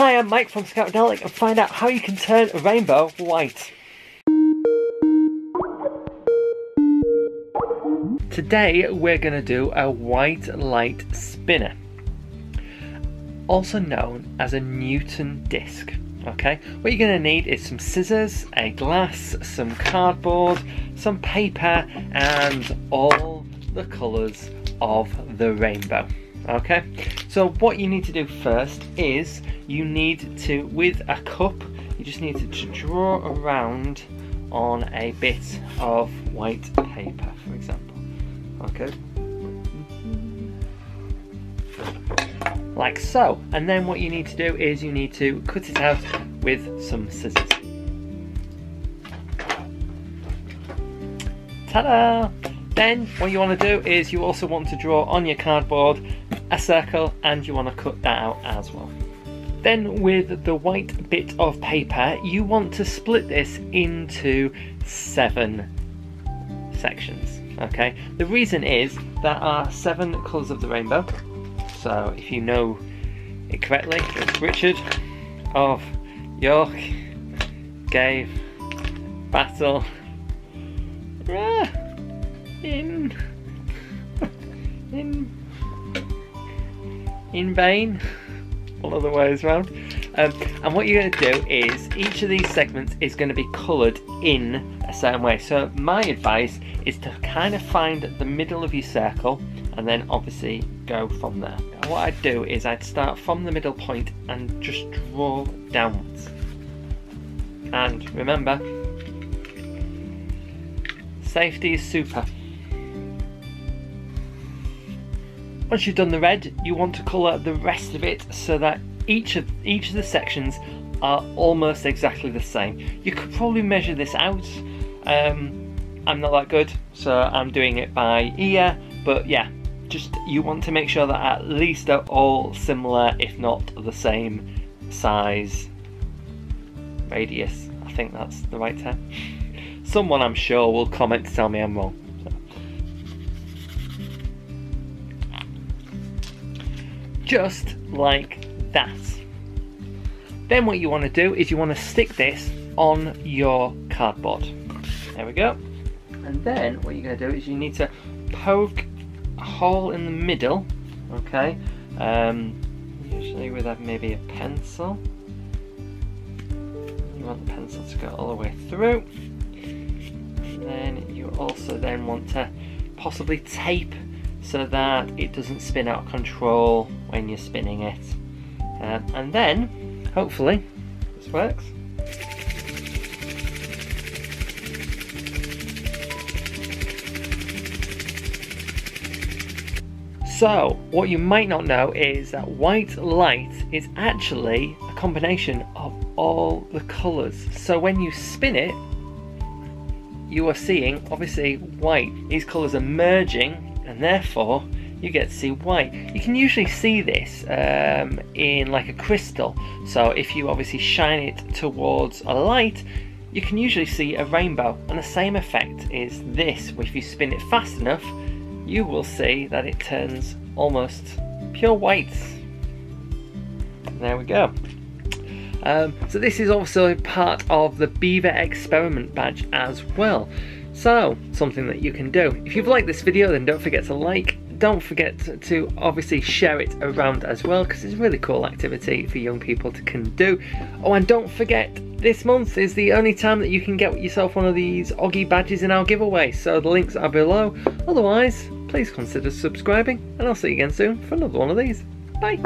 Hi, I'm Mike from Scoutadelic and find out how you can turn a rainbow white. Today we're going to do a white light spinner, also known as a Newton disc. Okay, what you're going to need is some scissors, a glass, some cardboard, some paper, and all the colours of the rainbow. Okay, so what you need to do first is you need to, with a cup, you just need to draw around on a bit of white paper, for example. Okay. like so. And then what you need to do is you need to cut it out with some scissors. Ta-da! Then what you want to do is you also want to draw on your cardboard a circle and you want to cut that out as well. Then with the white bit of paper, you want to split this into seven sections. Okay, the reason is there are seven colours of the rainbow, so if you know it correctly, it's Richard of York gave battle in in in vain. All other ways round. Um, and what you're going to do is each of these segments is going to be coloured in a certain way. So my advice is to kind of find the middle of your circle and then obviously go from there. What I'd do is I'd start from the middle point and just draw downwards. And remember, safety is super. Once you've done the red, you want to colour the rest of it so that each of each of the sections are almost exactly the same. You could probably measure this out. Um, I'm not that good, so I'm doing it by ear. But yeah, just you want to make sure that at least they're all similar, if not the same size, radius. I think that's the right term. Someone I'm sure will comment to tell me I'm wrong. Just like that. Then what you want to do is you want to stick this on your cardboard. There we go. And then what you're going to do is you need to poke a hole in the middle, okay? Um, usually with a, maybe a pencil. You want the pencil to go all the way through. And then you also then want to possibly tape so that it doesn't spin out of control when you're spinning it. Um, and then, hopefully, this works. So, what you might not know is that white light is actually a combination of all the colours. So when you spin it, you are seeing, obviously, white. These colours are merging, and therefore, you get to see white. You can usually see this um, in like a crystal. So if you obviously shine it towards a light, you can usually see a rainbow. And the same effect is this. If you spin it fast enough, you will see that it turns almost pure white. There we go. Um, so this is also part of the Beaver Experiment badge as well. So, something that you can do. If you've liked this video, then don't forget to like. Don't forget to obviously share it around as well, because it's a really cool activity for young people to can do. Oh, and don't forget, this month is the only time that you can get yourself one of these Oggy badges in our giveaway, so the links are below. Otherwise, please consider subscribing, and I'll see you again soon for another one of these. Bye!